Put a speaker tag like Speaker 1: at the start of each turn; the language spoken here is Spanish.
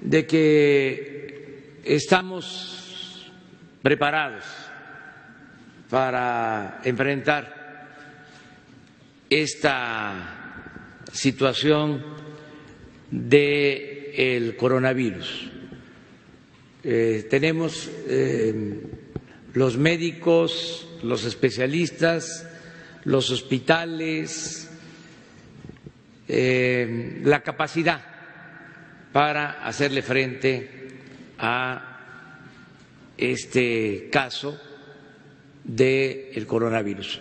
Speaker 1: de que estamos preparados para enfrentar esta situación del el coronavirus. Eh, tenemos eh, los médicos, los especialistas, los hospitales, eh, la capacidad para hacerle frente a este caso del coronavirus.